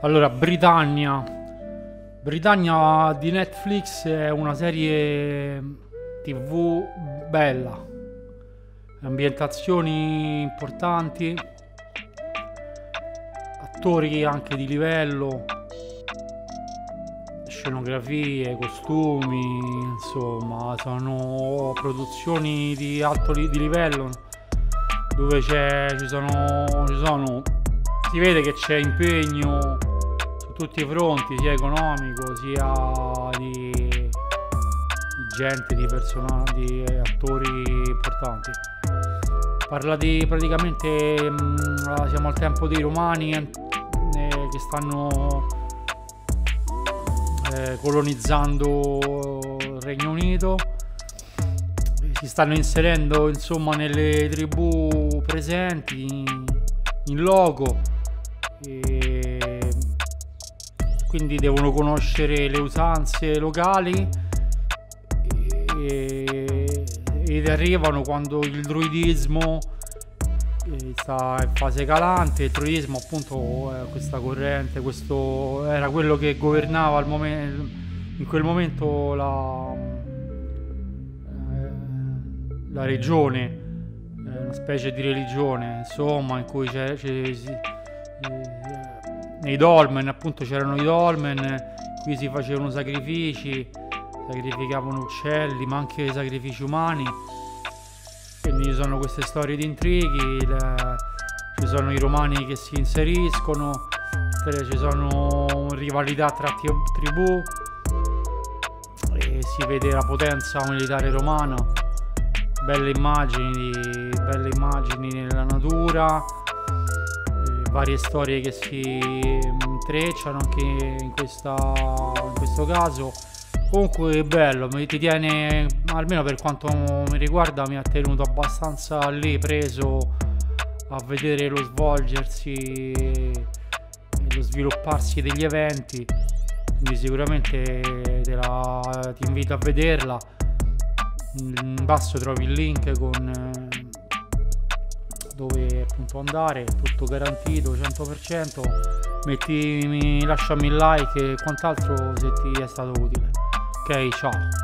Allora, Britannia. Britannia di Netflix è una serie TV bella. Ambientazioni importanti. Attori anche di livello. Scenografie, costumi, insomma, sono produzioni di alto li- di livello dove c'è, ci sono, ci sono si vede che c'è impegno tutti i fronti, sia economico, sia di, di gente, di personaggi, di attori importanti. Parla di praticamente mh, siamo al tempo dei romani eh, che stanno eh, colonizzando il Regno Unito si stanno inserendo insomma nelle tribù presenti in, in loco e quindi devono conoscere le usanze locali e, ed arrivano quando il druidismo eh, sta in fase calante il druidismo appunto è questa corrente questo era quello che governava al momento in quel momento la, eh, la regione eh, una specie di religione insomma in cui c'è, c'è, c'è nei dolmen appunto c'erano i dolmen qui si facevano sacrifici sacrificavano uccelli ma anche sacrifici umani. Quindi ci sono queste storie di intrighi le, ci sono i romani che si inseriscono ci sono rivalità tra tribù e si vede la potenza militare romana. Belle immagini belle immagini nella natura varie storie che si intrecciano anche in, questa, in questo caso. Comunque è bello mi ti tiene almeno per quanto mi riguarda mi ha tenuto abbastanza lì preso a vedere lo svolgersi lo svilupparsi degli eventi. Quindi sicuramente la, ti invito a vederla. In basso trovi il link con dove appunto andare, tutto garantito 100%, mettimi, lasciami like e quant'altro se ti è stato utile. Ok, ciao.